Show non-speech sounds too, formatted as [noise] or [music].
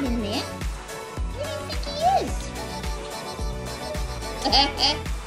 not in there. Who do you think he is? [laughs]